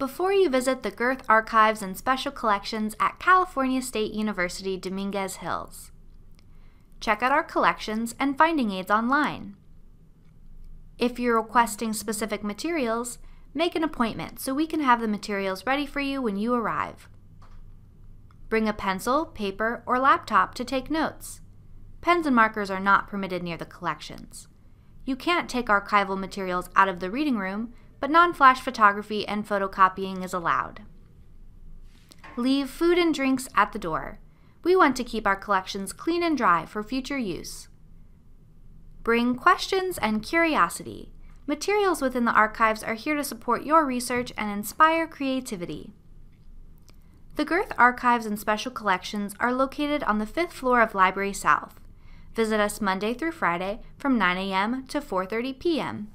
before you visit the Gerth Archives and Special Collections at California State University Dominguez Hills. Check out our collections and finding aids online. If you're requesting specific materials, make an appointment so we can have the materials ready for you when you arrive. Bring a pencil, paper, or laptop to take notes. Pens and markers are not permitted near the collections. You can't take archival materials out of the reading room, but non-flash photography and photocopying is allowed. Leave food and drinks at the door. We want to keep our collections clean and dry for future use. Bring questions and curiosity. Materials within the archives are here to support your research and inspire creativity. The Gerth Archives and Special Collections are located on the fifth floor of Library South. Visit us Monday through Friday from 9 a.m. to 4:30 p.m.